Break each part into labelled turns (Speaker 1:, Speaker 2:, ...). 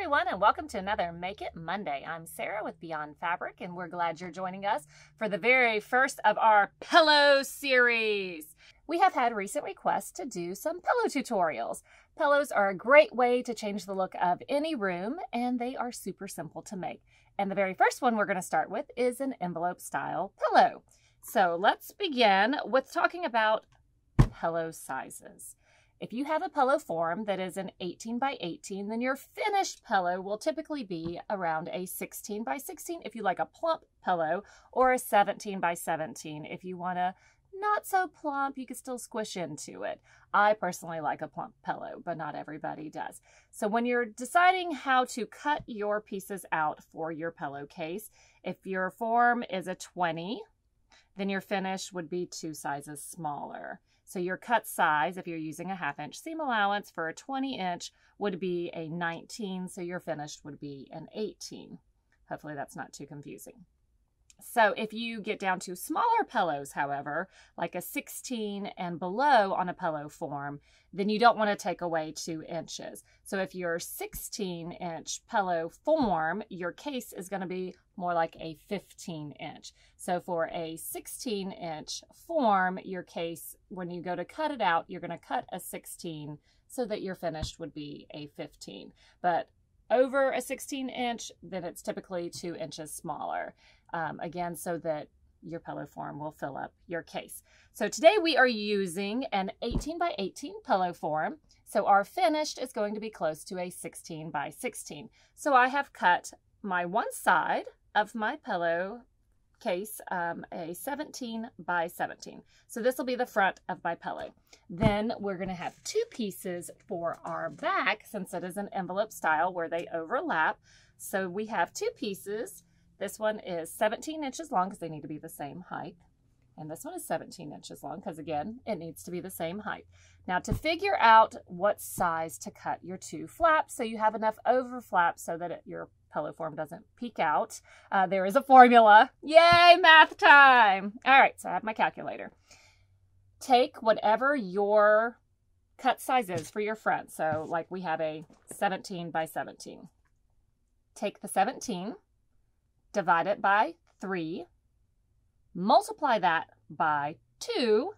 Speaker 1: Everyone, and welcome to another Make It Monday. I'm Sara with Beyond Fabric, and we're glad you're joining us for the very first of our pillow series. We have had recent requests to do some pillow tutorials. Pillows are a great way to change the look of any room, and they are super simple to make. And the very first one we're going to start with is an envelope style pillow. So let's begin with talking about pillow sizes. If you have a pillow form that is an 18 by 18, then your finished pillow will typically be around a 16 by 16 if you like a plump pillow, or a 17 by 17 if you want a not so plump, you can still squish into it. I personally like a plump pillow, but not everybody does. So when you're deciding how to cut your pieces out for your pillowcase, if your form is a 20, then your finish would be two sizes smaller. So your cut size, if you're using a half inch seam allowance for a 20 inch, would be a 19. So your finished would be an 18. Hopefully that's not too confusing. So if you get down to smaller pillows, however, like a 16 and below on a pillow form, then you don't want to take away two inches. So if your 16 inch pillow form, your case is going to be more like a 15 inch. So for a 16 inch form, your case, when you go to cut it out, you're going to cut a 16 so that your finished would be a 15. But over a 16 inch, then it's typically two inches smaller. Um, again, so that your pillow form will fill up your case. So today we are using an 18 by 18 pillow form. So our finished is going to be close to a 16 by 16. So I have cut my one side of my pillow case um, a 17 by 17. So this will be the front of my pillow. Then we're going to have two pieces for our back since it is an envelope style where they overlap. So we have two pieces. This one is 17 inches long because they need to be the same height. And this one is 17 inches long because again, it needs to be the same height. Now to figure out what size to cut your two flaps so you have enough overflap so that it, your pillow form doesn't peek out, uh, there is a formula. Yay, math time! All right, so I have my calculator. Take whatever your cut size is for your front. So like we have a 17 by 17. Take the 17, divide it by 3, multiply that by 2,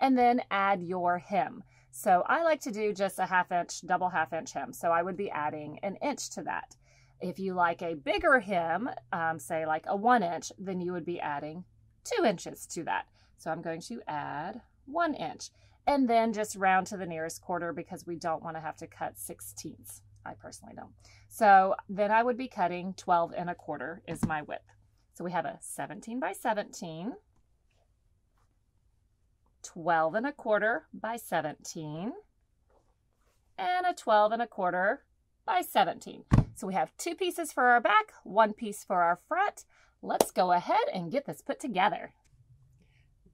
Speaker 1: and then add your hem. So I like to do just a half inch, double half inch hem. So I would be adding an inch to that. If you like a bigger hem, um, say like a one inch, then you would be adding two inches to that. So I'm going to add one inch and then just round to the nearest quarter because we don't want to have to cut sixteenths. I personally don't. So then I would be cutting 12 and a quarter is my width. So we have a 17 by 17, 12 and a quarter by 17, and a 12 and a quarter by 17. So we have two pieces for our back, one piece for our front. Let's go ahead and get this put together.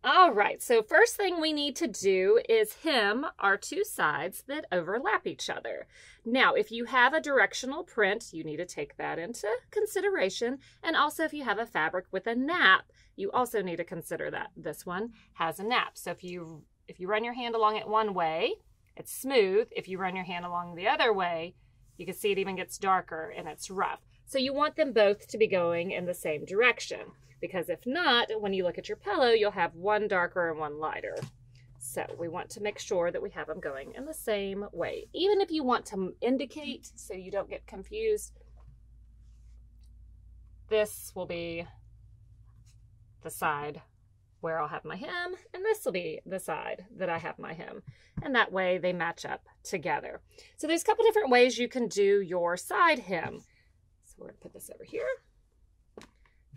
Speaker 1: All right, so first thing we need to do is hem our two sides that overlap each other. Now, if you have a directional print, you need to take that into consideration. And also if you have a fabric with a nap, you also need to consider that. This one has a nap. So if you, if you run your hand along it one way, it's smooth. If you run your hand along the other way, you can see it even gets darker and it's rough. So you want them both to be going in the same direction because if not, when you look at your pillow, you'll have one darker and one lighter. So we want to make sure that we have them going in the same way. Even if you want to indicate so you don't get confused, this will be the side where I'll have my hem, and this will be the side that I have my hem. And that way they match up together. So there's a couple different ways you can do your side hem. So we're gonna put this over here.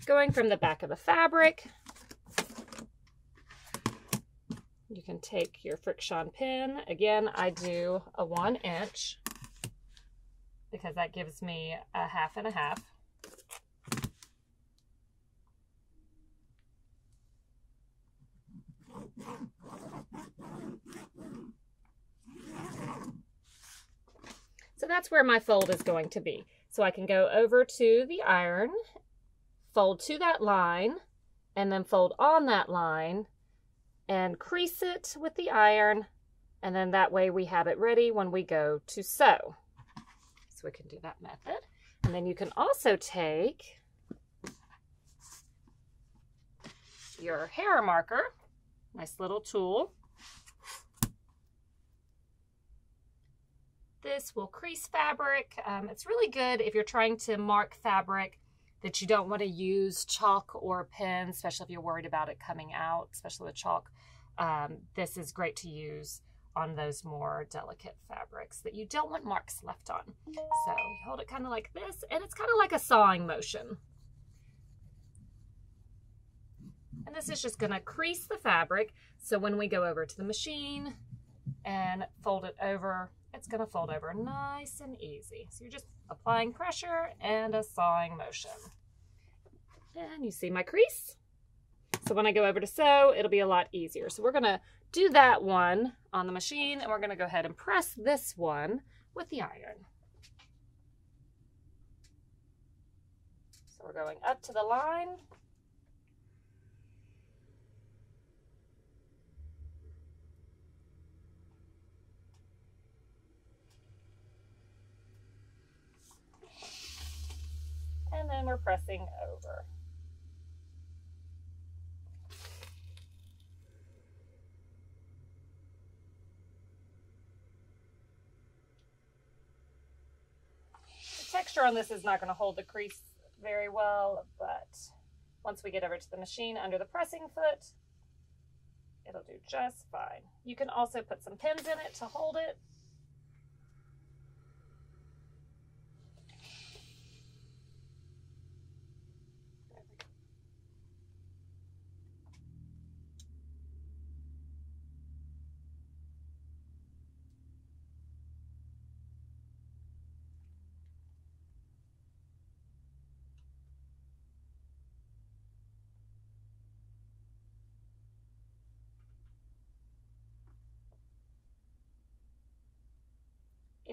Speaker 1: Going from the back of the fabric, you can take your FriXion pin. Again, I do a one inch because that gives me a half and a half. So that's where my fold is going to be. So I can go over to the iron, fold to that line, and then fold on that line and crease it with the iron. And then that way we have it ready when we go to sew. So we can do that method. And then you can also take your Hera marker, nice little tool. This will crease fabric. Um, it's really good if you're trying to mark fabric that you don't want to use chalk or pen, especially if you're worried about it coming out, especially with chalk. Um, this is great to use on those more delicate fabrics that you don't want marks left on. So you hold it kind of like this, and it's kind of like a sawing motion. And this is just gonna crease the fabric. So when we go over to the machine and fold it over, it's gonna fold over nice and easy. So you're just applying pressure and a sawing motion. And you see my crease? So when I go over to sew, it'll be a lot easier. So we're gonna do that one on the machine and we're gonna go ahead and press this one with the iron. So we're going up to the line. And then we're pressing over. The texture on this is not going to hold the crease very well, but once we get over to the machine under the pressing foot, it'll do just fine. You can also put some pins in it to hold it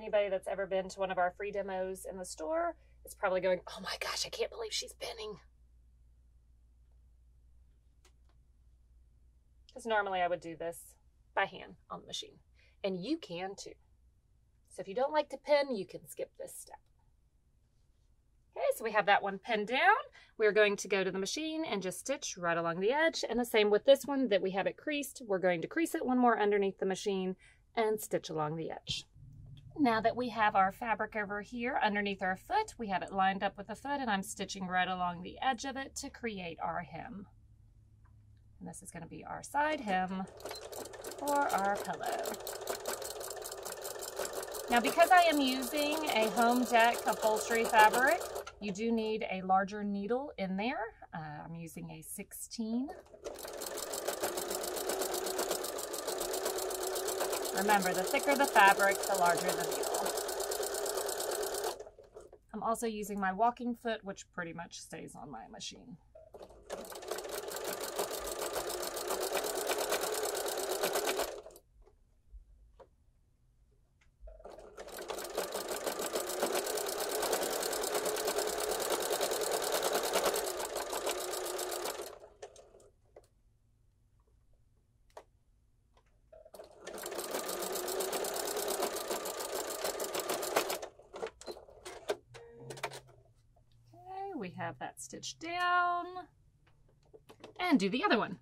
Speaker 1: anybody that's ever been to one of our free demos in the store is probably going, oh my gosh, I can't believe she's pinning. Because normally I would do this by hand on the machine. And you can too. So if you don't like to pin, you can skip this step. Okay, so we have that one pinned down. We're going to go to the machine and just stitch right along the edge. And the same with this one that we have it creased. We're going to crease it one more underneath the machine and stitch along the edge. Now that we have our fabric over here underneath our foot, we have it lined up with the foot and I'm stitching right along the edge of it to create our hem. And this is going to be our side hem for our pillow. Now because I am using a home dec upholstery fabric, you do need a larger needle in there. Uh, I'm using a 16 Remember, the thicker the fabric, the larger the needle. I'm also using my walking foot, which pretty much stays on my machine. Stitched down and do the other one.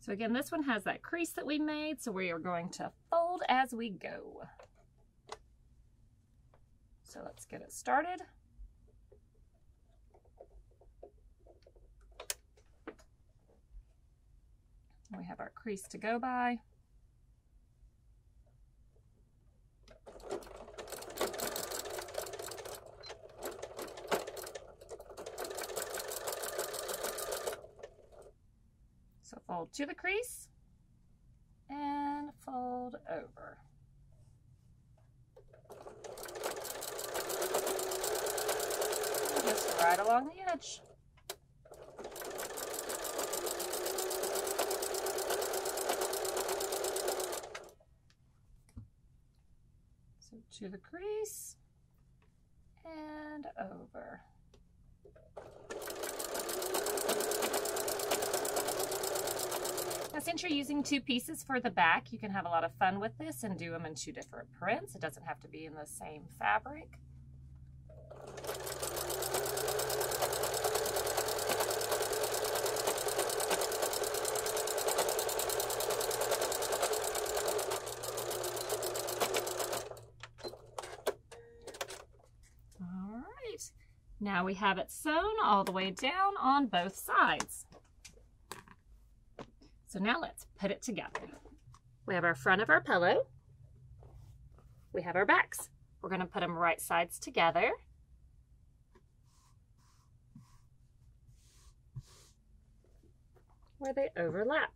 Speaker 1: So again, this one has that crease that we made, so we are going to fold as we go. So let's get it started. We have our crease to go by. Fold to the crease and fold over. just right along the edge. So to the crease and over. Since you're using two pieces for the back, you can have a lot of fun with this and do them in two different prints. It doesn't have to be in the same fabric. All right, now we have it sewn all the way down on both sides. So now let's put it together. We have our front of our pillow. We have our backs. We're going to put them right sides together. Where they overlap.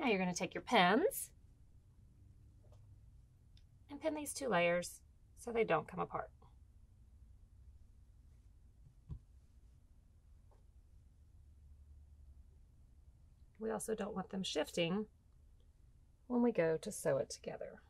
Speaker 1: Now you're going to take your pins and pin these two layers so they don't come apart. We also don't want them shifting when we go to sew it together.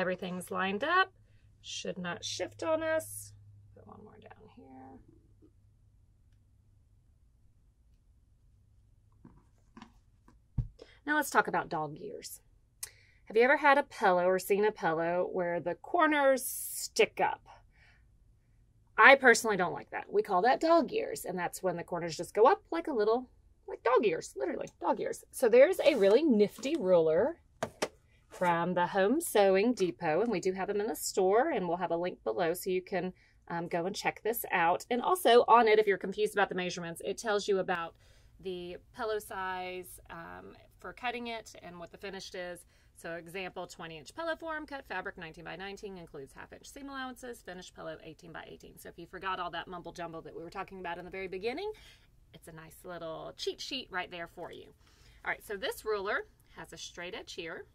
Speaker 1: Everything's lined up. Should not shift on us. Put one more down here. Now let's talk about dog ears. Have you ever had a pillow or seen a pillow where the corners stick up? I personally don't like that. We call that dog ears, and that's when the corners just go up like a little, like dog ears, literally dog ears. So there's a really nifty ruler from the Home Sewing Depot, and we do have them in the store, and we'll have a link below so you can um, go and check this out. And also on it, if you're confused about the measurements, it tells you about the pillow size um, for cutting it and what the finished is. So example, 20 inch pillow form, cut fabric 19 by 19, includes half inch seam allowances, finished pillow 18 by 18. So if you forgot all that mumble jumble that we were talking about in the very beginning, it's a nice little cheat sheet right there for you. All right, so this ruler has a straight edge here,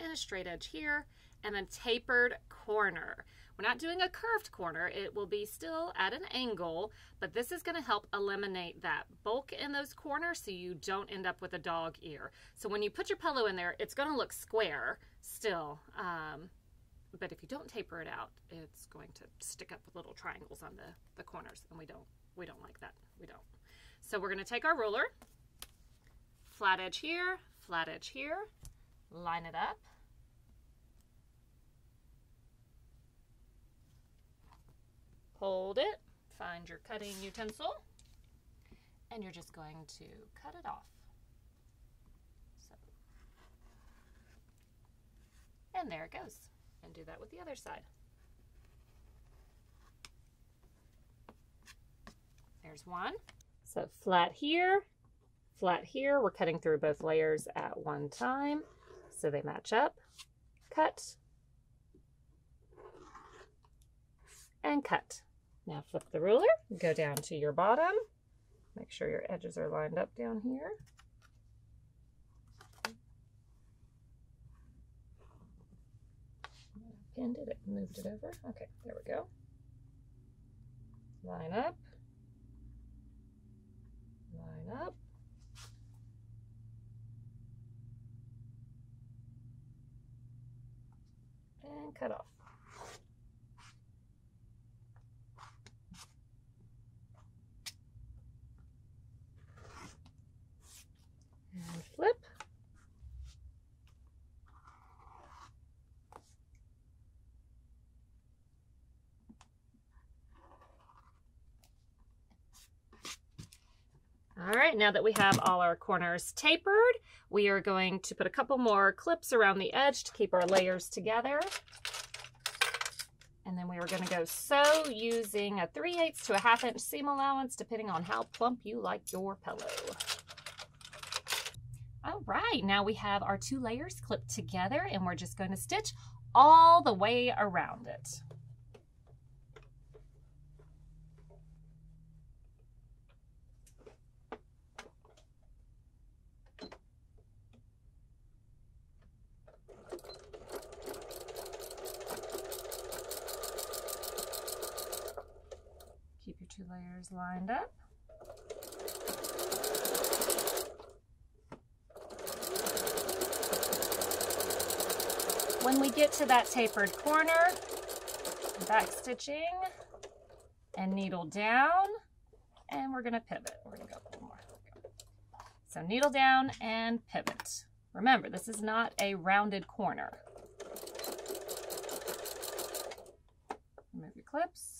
Speaker 1: and a straight edge here, and then tapered corner. We're not doing a curved corner. It will be still at an angle, but this is gonna help eliminate that bulk in those corners so you don't end up with a dog ear. So when you put your pillow in there, it's gonna look square still. Um, but if you don't taper it out, it's going to stick up with little triangles on the, the corners, and we don't, we don't like that. We don't. So we're gonna take our ruler, flat edge here, flat edge here, line it up. Hold it, find your cutting utensil, and you're just going to cut it off. So, and there it goes. And do that with the other side. There's one. So flat here, flat here. We're cutting through both layers at one time so they match up. Cut. And cut. Now flip the ruler, go down to your bottom. Make sure your edges are lined up down here. Pinned it, it moved it over. Okay, there we go. Line up. Line up. And cut off. And flip. All right, now that we have all our corners tapered, we are going to put a couple more clips around the edge to keep our layers together. And then we are going to go sew using a 3 eighths to a half inch seam allowance, depending on how plump you like your pillow. All right, now we have our two layers clipped together and we're just going to stitch all the way around it. Keep your two layers lined up. When we get to that tapered corner, back stitching and needle down, and we're gonna pivot. We're gonna go a little more. So needle down and pivot. Remember, this is not a rounded corner. Remove your clips.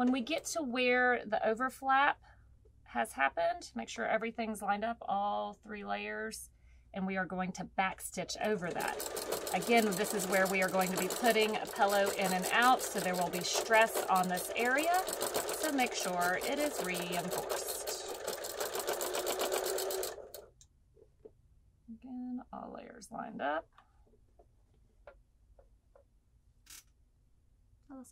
Speaker 1: When we get to where the overflap has happened. Make sure everything's lined up, all three layers, and we are going to back stitch over that. Again, this is where we are going to be putting a pillow in and out, so there will be stress on this area, so make sure it is reinforced. Again, all layers lined up. Oh,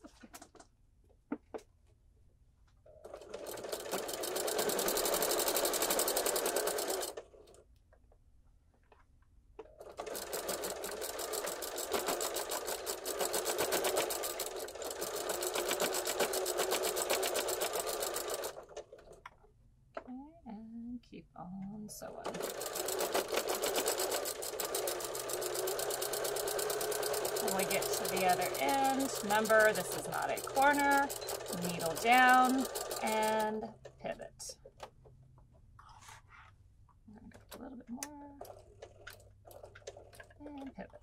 Speaker 1: sewing. When we get to the other end, remember this is not a corner, needle down. And pivot. I'm going to go a little bit more and pivot.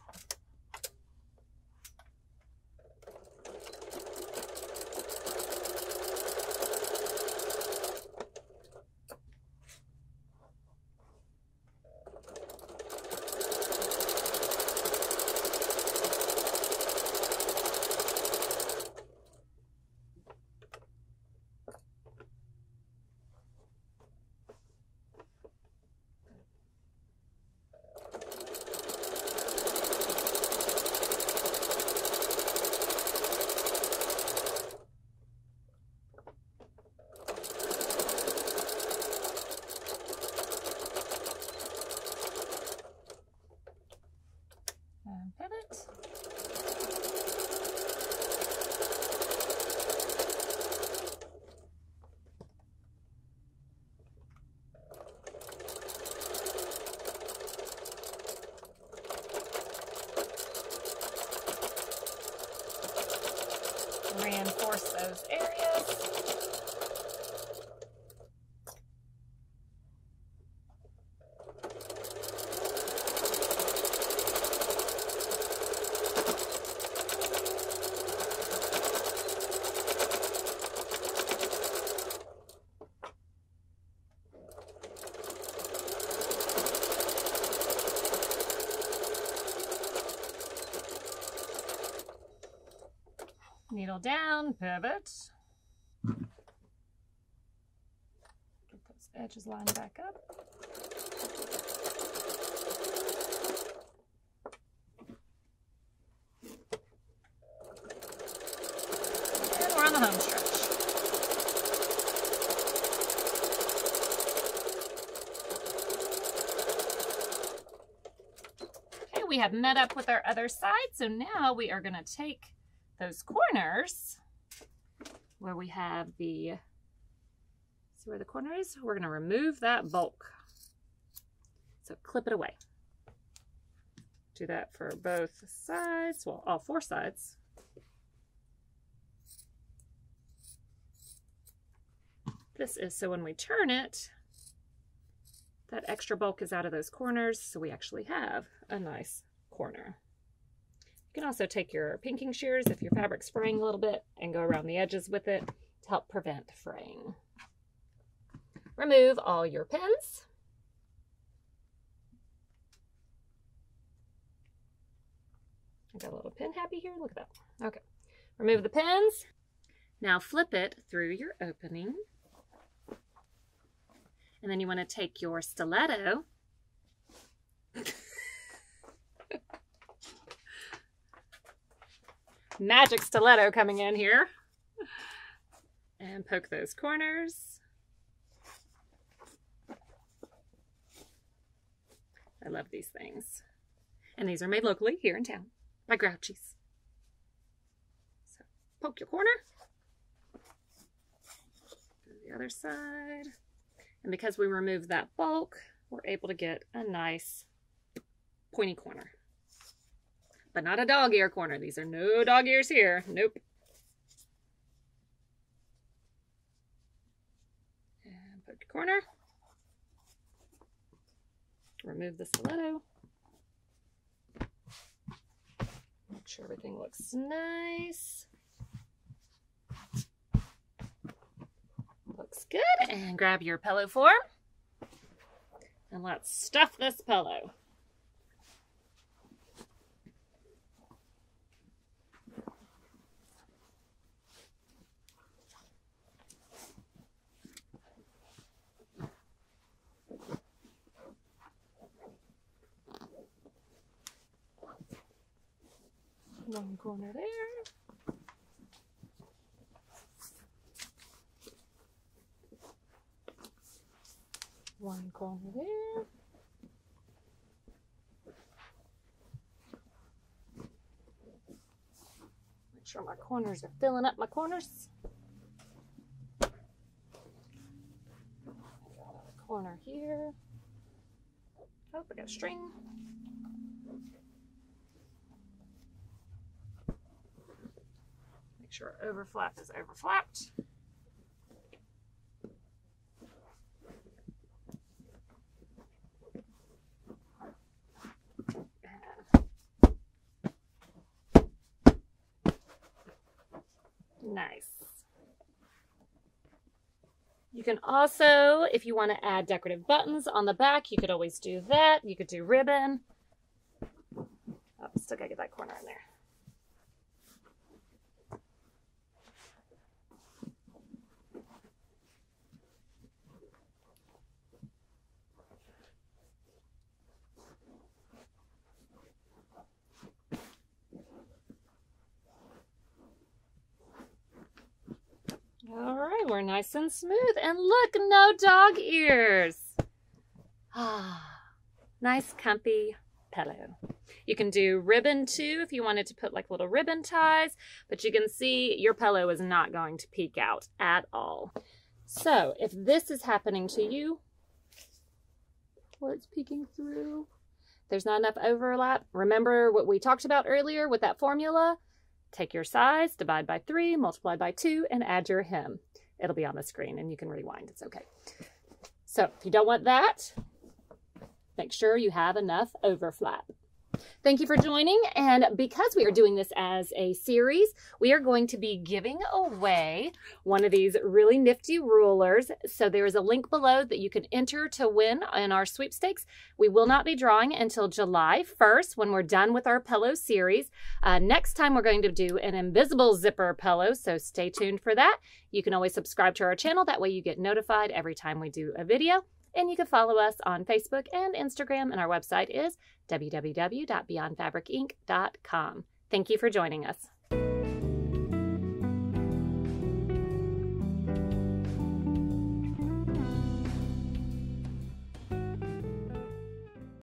Speaker 1: reinforce those areas. Down, pivot. Get those edges lined back up. And we're on the home stretch. Okay, we have met up with our other side, so now we are going to take those corners where we have the, see where the corner is? We're gonna remove that bulk. So clip it away. Do that for both sides, well, all four sides. This is so when we turn it, that extra bulk is out of those corners, so we actually have a nice corner. You can also take your pinking shears if your fabric's fraying a little bit and go around the edges with it to help prevent fraying. Remove all your pins. I got a little pin happy here. Look at that. Okay. Remove the pins. Now flip it through your opening. And then you want to take your stiletto Magic stiletto coming in here. And poke those corners. I love these things. And these are made locally here in town by Grouchy's. So poke your corner. the other side. And because we removed that bulk, we're able to get a nice pointy corner. But not a dog ear corner. These are no dog ears here. Nope. And your corner. Remove the stiletto. Make sure everything looks nice. Looks good. And grab your pillow form. And let's stuff this pillow. One corner there. One corner there. Make sure my corners are filling up my corners. Corner here. Oh, I got a string. Sure overflap is overflapped. Nice. You can also, if you want to add decorative buttons on the back, you could always do that. You could do ribbon. Oh, still gotta get that corner in there. All right, we're nice and smooth. And look, no dog ears. Ah, nice comfy pillow. You can do ribbon too if you wanted to put like little ribbon ties, but you can see your pillow is not going to peek out at all. So if this is happening to you, where it's peeking through, there's not enough overlap. Remember what we talked about earlier with that formula? Take your size, divide by 3, multiply by 2, and add your hem. It'll be on the screen and you can rewind. It's okay. So if you don't want that, make sure you have enough overflap. Thank you for joining. And because we are doing this as a series, we are going to be giving away one of these really nifty rulers. So there is a link below that you can enter to win in our sweepstakes. We will not be drawing until July 1st when we're done with our pillow series. Uh, next time we're going to do an invisible zipper pillow. So stay tuned for that. You can always subscribe to our channel. That way you get notified every time we do a video. And you can follow us on Facebook and Instagram, and our website is www.beyondfabricinc.com. Thank you for joining us.